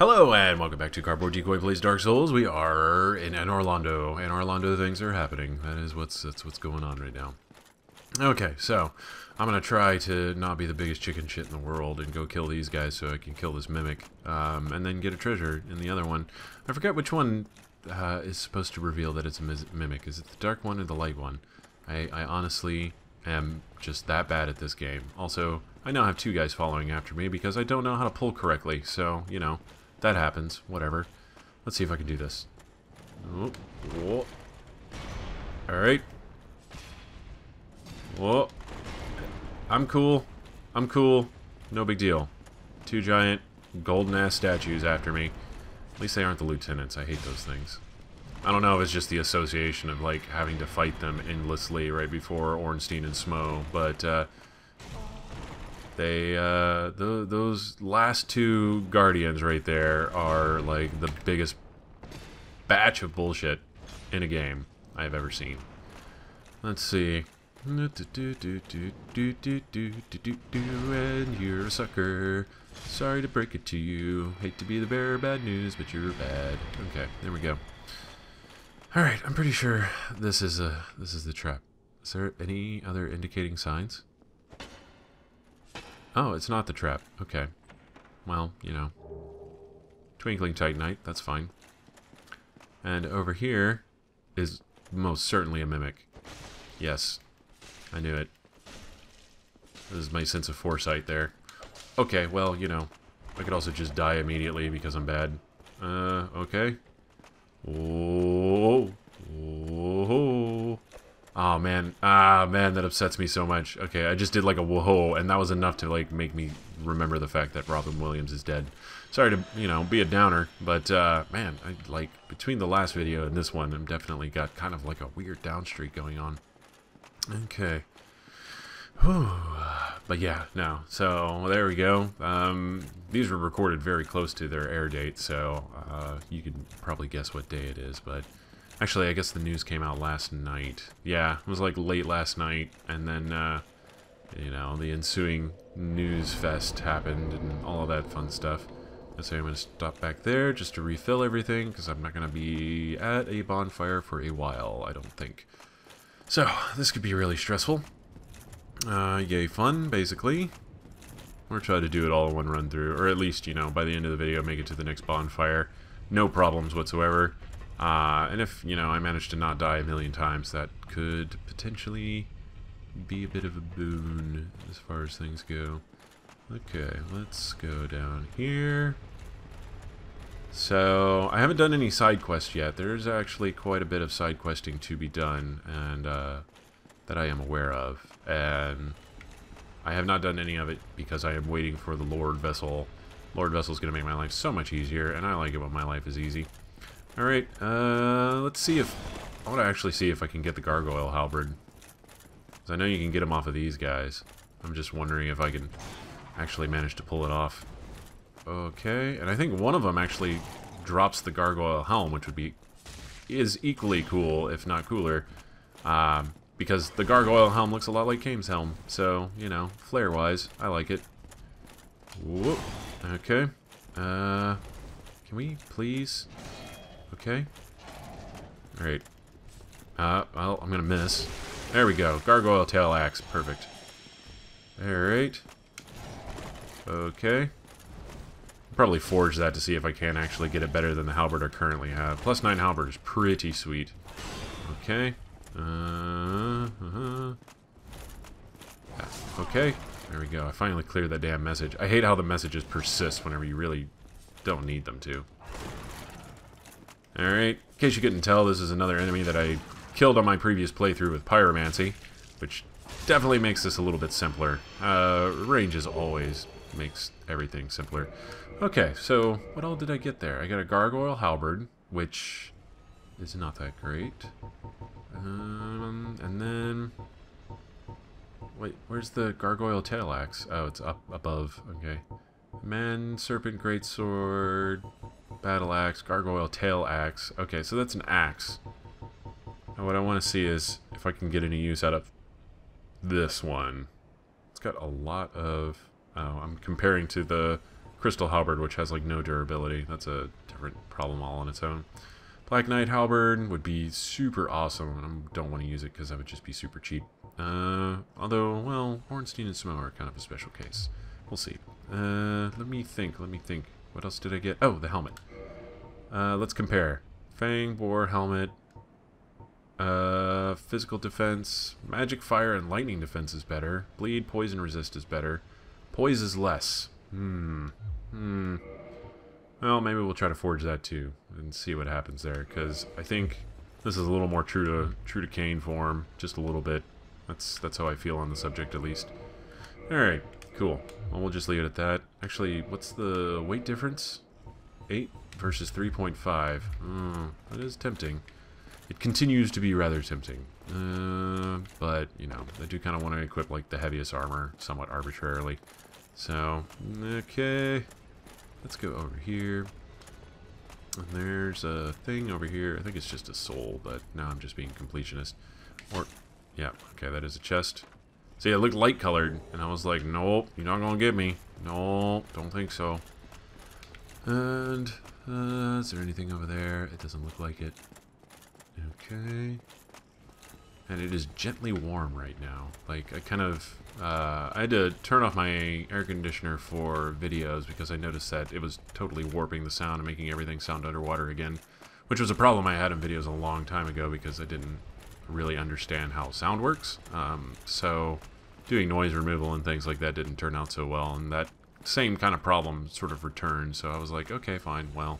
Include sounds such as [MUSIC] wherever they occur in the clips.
Hello and welcome back to Cardboard Decoy Plays Dark Souls. We are in Anor Londo, and Orlando things are happening. That is what's that's what's going on right now. Okay, so I'm gonna try to not be the biggest chicken shit in the world and go kill these guys so I can kill this mimic, um, and then get a treasure in the other one. I forget which one uh, is supposed to reveal that it's a mimic. Is it the dark one or the light one? I, I honestly am just that bad at this game. Also, I now have two guys following after me because I don't know how to pull correctly, so, you know, that happens. Whatever. Let's see if I can do this. Oh, whoa. Alright. Whoa. I'm cool. I'm cool. No big deal. Two giant golden-ass statues after me. At least they aren't the lieutenants. I hate those things. I don't know if it's just the association of, like, having to fight them endlessly right before Ornstein and Smough, but, uh, they, uh, the, those last two Guardians right there are, like, the biggest batch of bullshit in a game I've ever seen. Let's see. And you're a sucker. Sorry to break it to you. Hate to be the bearer of bad news, but you're bad. Okay, there we go. All right, I'm pretty sure this is a this is the trap. Is there any other indicating signs? Oh, it's not the trap. Okay. Well, you know. Twinkling Titanite, that's fine. And over here is most certainly a mimic. Yes. I knew it. This is my sense of foresight there. Okay, well, you know. I could also just die immediately because I'm bad. Uh, okay. Oh, oh, oh man, ah man, that upsets me so much. Okay, I just did like a whoa, and that was enough to like make me remember the fact that Robin Williams is dead. Sorry to you know be a downer, but uh, man, I like between the last video and this one, I'm definitely got kind of like a weird down streak going on. Okay. Whew. But yeah, no. So there we go. Um, these were recorded very close to their air date, so uh, you can probably guess what day it is. But actually, I guess the news came out last night. Yeah, it was like late last night, and then uh, you know the ensuing news fest happened and all of that fun stuff. So I'm going to stop back there just to refill everything because I'm not going to be at a bonfire for a while, I don't think. So, this could be really stressful. Uh, yay fun, basically. We're trying to do it all in one run through, or at least, you know, by the end of the video, make it to the next bonfire. No problems whatsoever. Uh, and if, you know, I manage to not die a million times, that could potentially be a bit of a boon as far as things go. Okay, let's go down here. So, I haven't done any side quests yet. There's actually quite a bit of side questing to be done, and uh, that I am aware of and I have not done any of it because I am waiting for the Lord Vessel. Lord Vessel is going to make my life so much easier, and I like it when my life is easy. Alright, uh, let's see if... I want to actually see if I can get the Gargoyle Halberd. Because I know you can get them off of these guys. I'm just wondering if I can actually manage to pull it off. Okay, and I think one of them actually drops the Gargoyle Helm, which would be... is equally cool, if not cooler. Um, because the gargoyle helm looks a lot like Kain's helm. So, you know, flare-wise, I like it. Whoop. Okay. Uh, can we please? Okay. Alright. Uh, well, I'm gonna miss. There we go. Gargoyle tail axe. Perfect. Alright. Okay. Probably forge that to see if I can actually get it better than the halberd I currently have. Plus 9 halberd is pretty sweet. Okay. Uh, uh, okay, there we go. I finally cleared that damn message. I hate how the messages persist whenever you really don't need them to. Alright, in case you couldn't tell, this is another enemy that I killed on my previous playthrough with Pyromancy, which definitely makes this a little bit simpler. Uh, range as always makes everything simpler. Okay, so what all did I get there? I got a Gargoyle Halberd, which is not that great. Um, and then... Wait, where's the gargoyle tail axe? Oh, it's up above. Okay. Man, serpent, greatsword, battle axe, gargoyle tail axe. Okay, so that's an axe. What I want to see is if I can get any use out of this one. It's got a lot of... Oh, I'm comparing to the Crystal Halberd, which has like no durability. That's a different problem all on its own. Black Knight Halberd would be super awesome, I don't want to use it because that would just be super cheap. Uh, although, well, Ornstein and Smough are kind of a special case. We'll see. Uh, let me think, let me think. What else did I get? Oh, the helmet. Uh, let's compare. Fang, Boar, Helmet. Uh, physical defense. Magic, Fire, and Lightning defense is better. Bleed, Poison resist is better. Poise is less. Hmm. Hmm. Well, maybe we'll try to forge that too and see what happens there, because I think this is a little more true to true to Kain form, just a little bit. That's that's how I feel on the subject, at least. All right, cool. Well, we'll just leave it at that. Actually, what's the weight difference? Eight versus 3.5. Mm, that is tempting. It continues to be rather tempting. Uh, but, you know, I do kind of want to equip, like, the heaviest armor somewhat arbitrarily. So, okay. Let's go over here. And there's a thing over here. I think it's just a soul, but now I'm just being completionist. Or, yeah, okay, that is a chest. See, it looked light colored, and I was like, nope, you're not gonna get me. No, don't think so. And, uh, is there anything over there? It doesn't look like it. Okay. And it is gently warm right now. Like, I kind of uh, I had to turn off my air conditioner for videos because I noticed that it was totally warping the sound and making everything sound underwater again, which was a problem I had in videos a long time ago because I didn't really understand how sound works. Um, so doing noise removal and things like that didn't turn out so well, and that same kind of problem sort of returned. So I was like, okay, fine, well,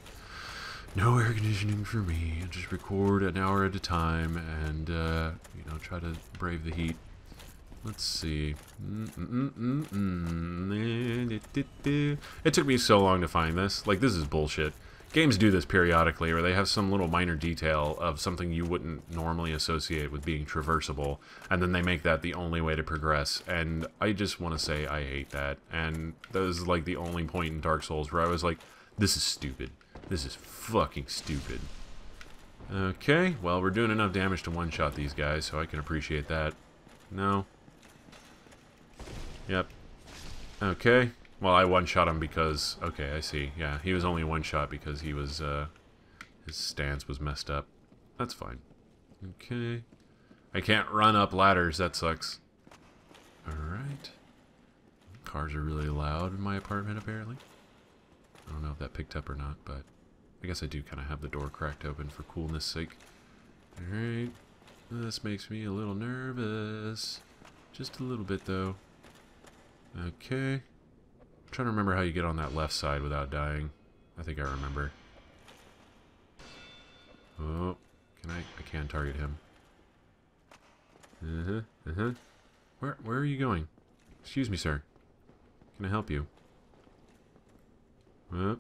no air conditioning for me. I'll just record an hour at a time and, uh, you know, try to brave the heat. Let's see. It took me so long to find this. Like, this is bullshit. Games do this periodically, where they have some little minor detail of something you wouldn't normally associate with being traversable, and then they make that the only way to progress, and I just want to say I hate that, and that was like the only point in Dark Souls where I was like, this is stupid. This is fucking stupid. Okay, well, we're doing enough damage to one-shot these guys, so I can appreciate that. No, Yep. Okay. Well, I one-shot him because... Okay, I see. Yeah, he was only one-shot because he was, uh... His stance was messed up. That's fine. Okay. I can't run up ladders. That sucks. Alright. Cars are really loud in my apartment, apparently. I don't know if that picked up or not, but... I guess I do kind of have the door cracked open for coolness sake. Alright. This makes me a little nervous. Just a little bit, though. Okay. I'm trying to remember how you get on that left side without dying. I think I remember. Oh, can I? I can target him. Uh-huh, uh-huh. Where, where are you going? Excuse me, sir. Can I help you? Uh.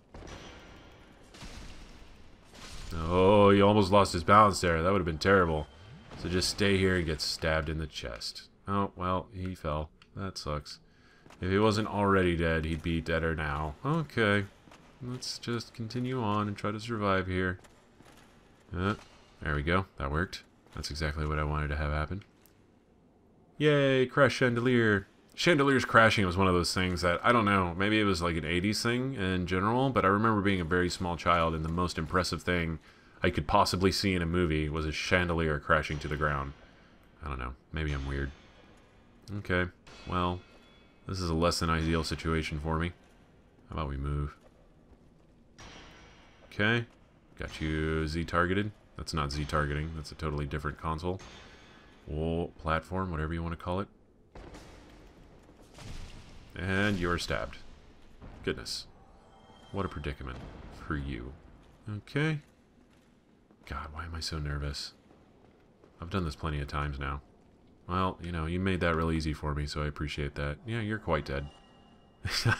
Oh, he almost lost his balance there. That would have been terrible. So just stay here and get stabbed in the chest. Oh, well, he fell. That sucks. If he wasn't already dead, he'd be deader now. Okay. Let's just continue on and try to survive here. Uh, there we go. That worked. That's exactly what I wanted to have happen. Yay! Crash chandelier! Chandeliers crashing was one of those things that, I don't know, maybe it was like an 80s thing in general, but I remember being a very small child and the most impressive thing I could possibly see in a movie was a chandelier crashing to the ground. I don't know. Maybe I'm weird. Okay. Well, this is a less than ideal situation for me. How about we move? Okay. Got you Z-targeted. That's not Z-targeting. That's a totally different console. Or platform, whatever you want to call it. And you're stabbed. Goodness. What a predicament for you. Okay. God, why am I so nervous? I've done this plenty of times now. Well, you know, you made that real easy for me, so I appreciate that. Yeah, you're quite dead. [LAUGHS]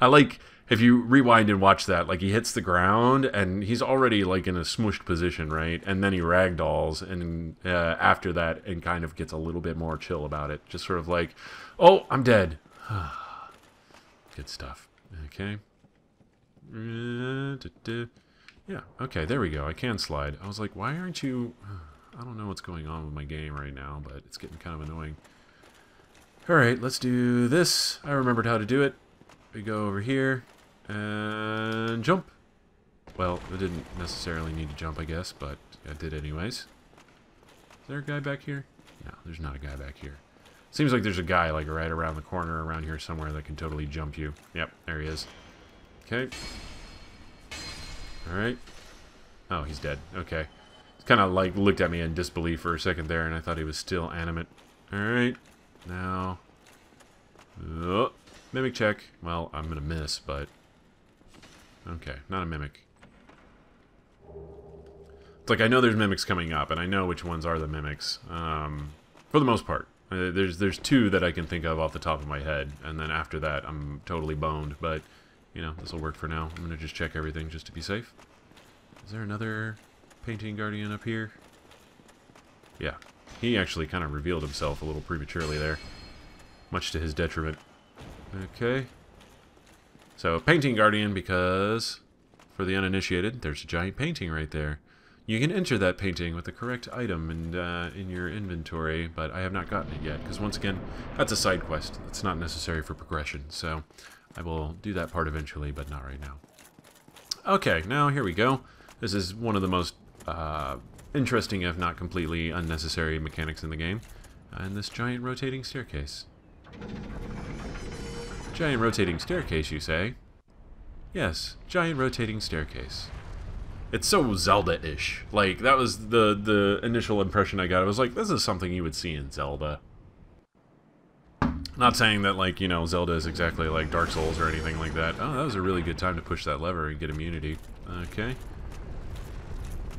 I like if you rewind and watch that, like he hits the ground and he's already like in a smushed position, right? And then he ragdolls, and uh, after that, and kind of gets a little bit more chill about it, just sort of like, "Oh, I'm dead." [SIGHS] Good stuff. Okay. Yeah. Okay. There we go. I can slide. I was like, why aren't you? I don't know what's going on with my game right now, but it's getting kind of annoying. Alright, let's do this. I remembered how to do it. We go over here. And jump. Well, I didn't necessarily need to jump, I guess, but I did anyways. Is there a guy back here? No, there's not a guy back here. Seems like there's a guy, like, right around the corner around here somewhere that can totally jump you. Yep, there he is. Okay. Alright. Oh, he's dead. Okay. Kind of, like, looked at me in disbelief for a second there, and I thought he was still animate. Alright. Now... Oh, mimic check. Well, I'm gonna miss, but... Okay, not a mimic. It's like, I know there's mimics coming up, and I know which ones are the mimics. Um, for the most part. Uh, there's there's two that I can think of off the top of my head, and then after that, I'm totally boned, but, you know, this will work for now. I'm gonna just check everything just to be safe. Is there another painting guardian up here? Yeah. He actually kind of revealed himself a little prematurely there. Much to his detriment. Okay. So, painting guardian because, for the uninitiated, there's a giant painting right there. You can enter that painting with the correct item and uh, in your inventory, but I have not gotten it yet, because once again, that's a side quest. It's not necessary for progression, so I will do that part eventually, but not right now. Okay, now here we go. This is one of the most uh, interesting, if not completely unnecessary mechanics in the game. And this giant rotating staircase. Giant rotating staircase, you say? Yes, giant rotating staircase. It's so Zelda-ish. Like, that was the, the initial impression I got. I was like, this is something you would see in Zelda. Not saying that, like, you know, Zelda is exactly like Dark Souls or anything like that. Oh, that was a really good time to push that lever and get immunity. Okay.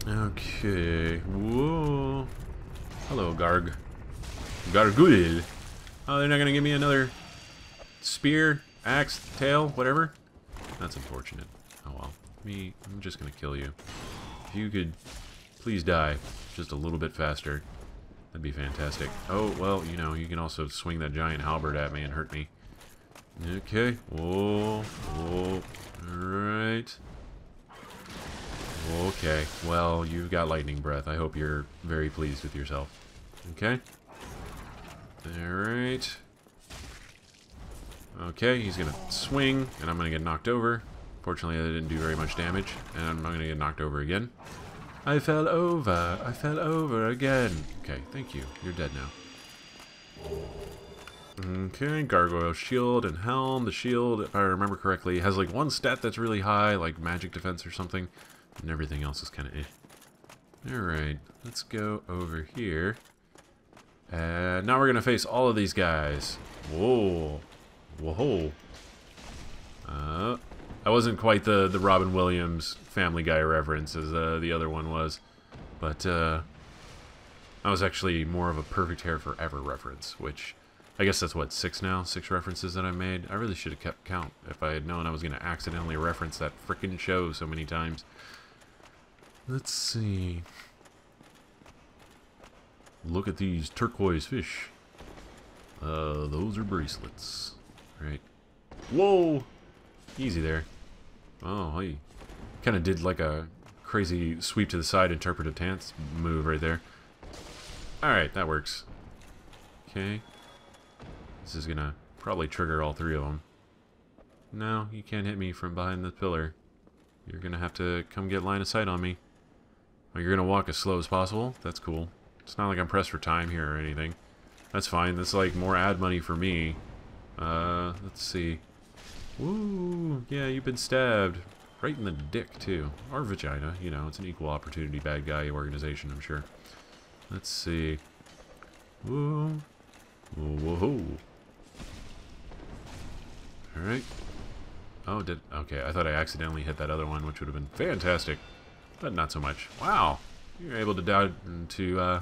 Okay. Whoa. Hello, Garg. Gargoyle. Oh, they're not gonna give me another spear, axe, tail, whatever? That's unfortunate. Oh well. Me, I'm just gonna kill you. If you could please die just a little bit faster, that'd be fantastic. Oh, well, you know, you can also swing that giant halberd at me and hurt me. Okay. Whoa. Whoa. Alright. Okay, well, you've got lightning breath. I hope you're very pleased with yourself. Okay. Alright. Okay, he's gonna swing, and I'm gonna get knocked over. Fortunately, I didn't do very much damage, and I'm gonna get knocked over again. I fell over. I fell over again. Okay, thank you. You're dead now. Okay, Gargoyle Shield and Helm. The shield, if I remember correctly, has like one stat that's really high, like magic defense or something. And everything else is kind of eh. Alright, let's go over here. And now we're going to face all of these guys. Whoa. Whoa. Uh, I wasn't quite the, the Robin Williams Family Guy reference as uh, the other one was. But uh, I was actually more of a Perfect Hair Forever reference, which I guess that's what, six now? Six references that I made? I really should have kept count if I had known I was going to accidentally reference that freaking show so many times. Let's see. Look at these turquoise fish. Uh, those are bracelets. Right. Whoa! Easy there. Oh, hey. Kind of did like a crazy sweep to the side interpretive dance move right there. Alright, that works. Okay. This is gonna probably trigger all three of them. No, you can't hit me from behind the pillar. You're gonna have to come get line of sight on me. Oh, you're gonna walk as slow as possible? That's cool. It's not like I'm pressed for time here or anything. That's fine. That's like more ad money for me. Uh, let's see. Woo! Yeah, you've been stabbed. Right in the dick, too. Or vagina. You know, it's an equal opportunity bad guy organization, I'm sure. Let's see. Whoa. Whoa. Alright. Oh, did... Okay, I thought I accidentally hit that other one, which would have been fantastic but not so much. Wow, you're able to doubt to uh,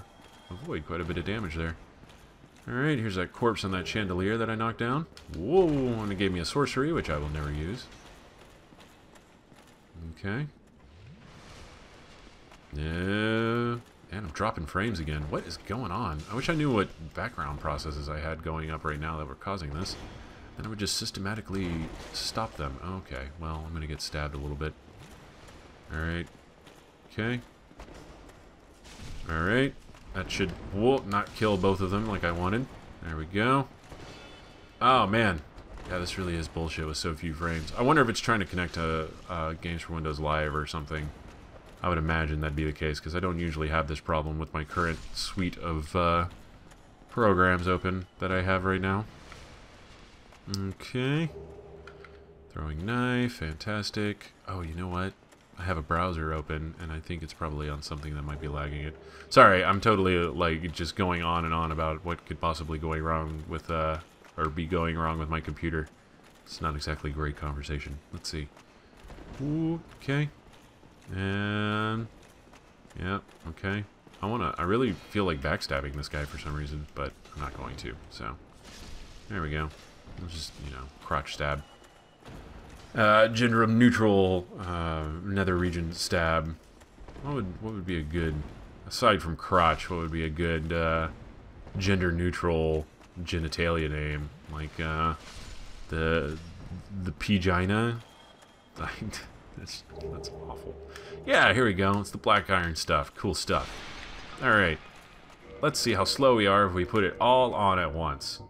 avoid quite a bit of damage there. Alright, here's that corpse on that chandelier that I knocked down. Whoa, and it gave me a sorcery, which I will never use. Okay. Yeah. And I'm dropping frames again. What is going on? I wish I knew what background processes I had going up right now that were causing this. Then I would just systematically stop them. Okay, well, I'm going to get stabbed a little bit. Alright, Okay. Alright. That should whoa, not kill both of them like I wanted. There we go. Oh, man. Yeah, this really is bullshit with so few frames. I wonder if it's trying to connect to uh, Games for Windows Live or something. I would imagine that'd be the case, because I don't usually have this problem with my current suite of uh, programs open that I have right now. Okay. Throwing knife, fantastic. Oh, you know what? I have a browser open, and I think it's probably on something that might be lagging it. Sorry, I'm totally, like, just going on and on about what could possibly go wrong with, uh, or be going wrong with my computer. It's not exactly great conversation. Let's see. Okay. And... Yeah, okay. I wanna... I really feel like backstabbing this guy for some reason, but I'm not going to, so... There we go. Let's just, you know, crotch stab. Uh, gender neutral uh, nether region stab. What would what would be a good aside from crotch? What would be a good uh, gender neutral genitalia name? Like uh, the the pegina. [LAUGHS] that's that's awful. Yeah, here we go. It's the black iron stuff. Cool stuff. All right. Let's see how slow we are if we put it all on at once.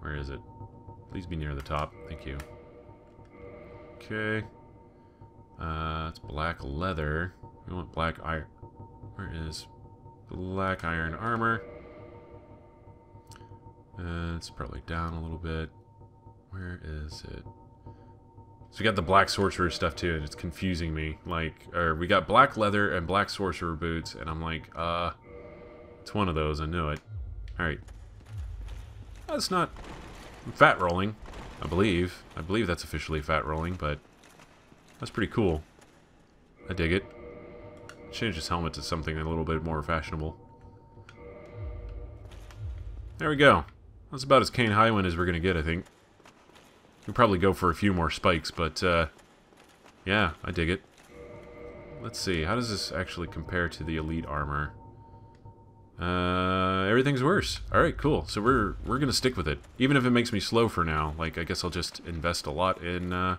Where is it? Please be near the top. Thank you. Okay. Uh, it's black leather. We want black iron. Where is black iron armor? Uh, it's probably down a little bit. Where is it? So we got the black sorcerer stuff too, and it's confusing me. Like, or we got black leather and black sorcerer boots, and I'm like, uh, it's one of those. I knew it. All right. That's not fat rolling. I believe. I believe that's officially fat rolling, but that's pretty cool. I dig it. Change his helmet to something a little bit more fashionable. There we go. That's about as Kain Highwind as we're going to get, I think. We'll probably go for a few more spikes, but, uh, yeah, I dig it. Let's see, how does this actually compare to the Elite Armor? Uh, everything's worse. Alright, cool. So we're we're gonna stick with it. Even if it makes me slow for now. Like, I guess I'll just invest a lot in, uh,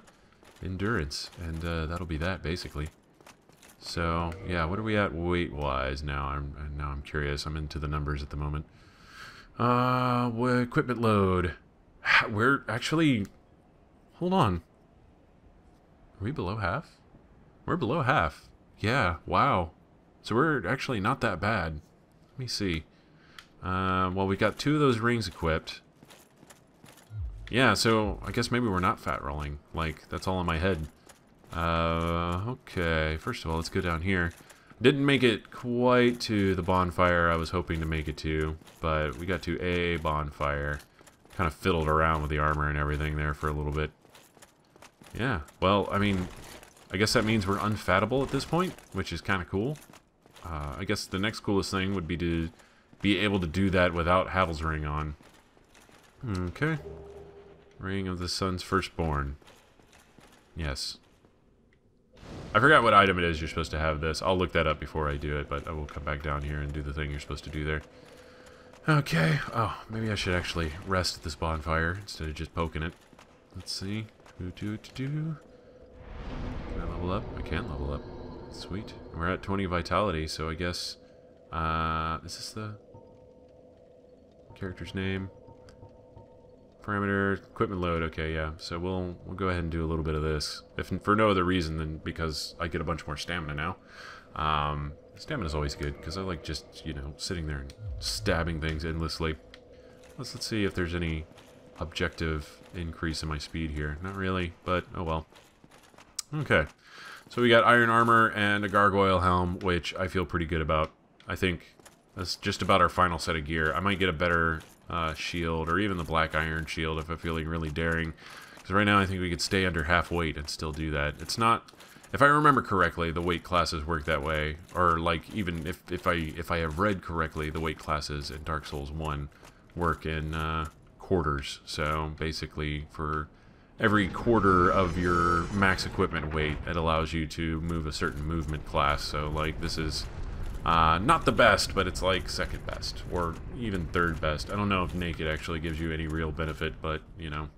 endurance. And, uh, that'll be that, basically. So, yeah, what are we at weight-wise now? I'm Now I'm curious. I'm into the numbers at the moment. Uh, equipment load. [SIGHS] We're actually... Hold on. Are we below half? We're below half. Yeah, wow. So we're actually not that bad. Let me see. Uh, well, we got two of those rings equipped. Yeah, so I guess maybe we're not fat rolling. Like, that's all in my head. Uh, okay. First of all, let's go down here. Didn't make it quite to the bonfire I was hoping to make it to, but we got to a bonfire. Kind of fiddled around with the armor and everything there for a little bit. Yeah, well, I mean, I guess that means we're unfattable at this point, which is kind of cool. Uh, I guess the next coolest thing would be to be able to do that without Havel's ring on. Okay. Ring of the Sun's Firstborn. Yes. I forgot what item it is you're supposed to have this. I'll look that up before I do it, but I will come back down here and do the thing you're supposed to do there. Okay. Oh, maybe I should actually rest at this bonfire instead of just poking it. Let's see. Do, do, do, do. Can I level up? I can't level up. Sweet. We're at 20 vitality, so I guess... Uh, is this the character's name? Parameter, equipment load, okay, yeah. So we'll we'll go ahead and do a little bit of this. If for no other reason than because I get a bunch more stamina now. Um, is always good, because I like just, you know, sitting there and stabbing things endlessly. Let's, let's see if there's any objective increase in my speed here. Not really, but oh well. Okay. So we got iron armor and a gargoyle helm, which I feel pretty good about. I think that's just about our final set of gear. I might get a better uh, shield, or even the black iron shield if I'm feeling really daring. Because right now I think we could stay under half weight and still do that. It's not... If I remember correctly, the weight classes work that way. Or, like, even if, if I if I have read correctly, the weight classes in Dark Souls 1 work in uh, quarters. So, basically, for every quarter of your max equipment weight, it allows you to move a certain movement class. So, like, this is uh, not the best, but it's like second best, or even third best. I don't know if naked actually gives you any real benefit, but, you know.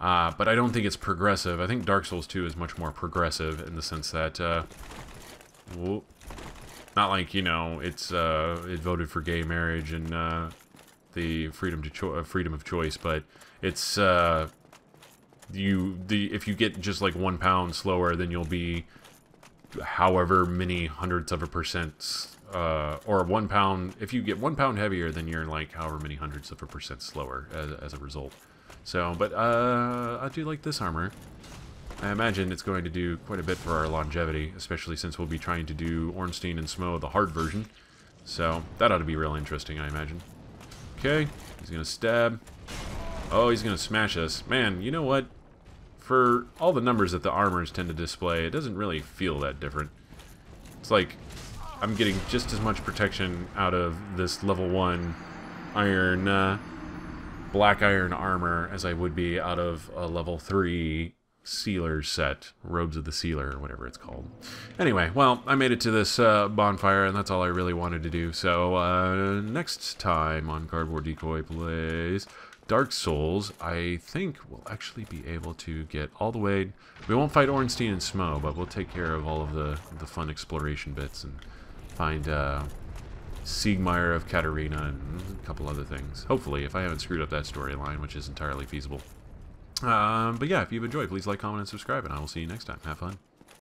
Uh, but I don't think it's progressive. I think Dark Souls 2 is much more progressive in the sense that, uh, whoop, not like, you know, it's, uh, it voted for gay marriage and, uh, the freedom to uh, freedom of choice, but it's, uh, you the if you get just like one pound slower, then you'll be however many hundredths of a percent uh, or one pound if you get one pound heavier then you're like however many hundredths of a percent slower as, as a result. So but uh, I do like this armor. I imagine it's going to do quite a bit for our longevity especially since we'll be trying to do Ornstein and Smough, the hard version. So that ought to be real interesting I imagine. Okay he's gonna stab. Oh he's gonna smash us. Man you know what for all the numbers that the armors tend to display, it doesn't really feel that different. It's like I'm getting just as much protection out of this level 1 iron, uh, black iron armor as I would be out of a level 3 sealer set, Robes of the Sealer, or whatever it's called. Anyway, well, I made it to this uh, bonfire, and that's all I really wanted to do. So, uh, next time on Cardboard Decoy Plays Dark Souls, I think we'll actually be able to get all the way... We won't fight Ornstein and Smough, but we'll take care of all of the, the fun exploration bits and find uh, Siegmeyer of Catarina and a couple other things. Hopefully, if I haven't screwed up that storyline, which is entirely feasible. Um, but yeah, if you've enjoyed, please like, comment, and subscribe, and I will see you next time. Have fun.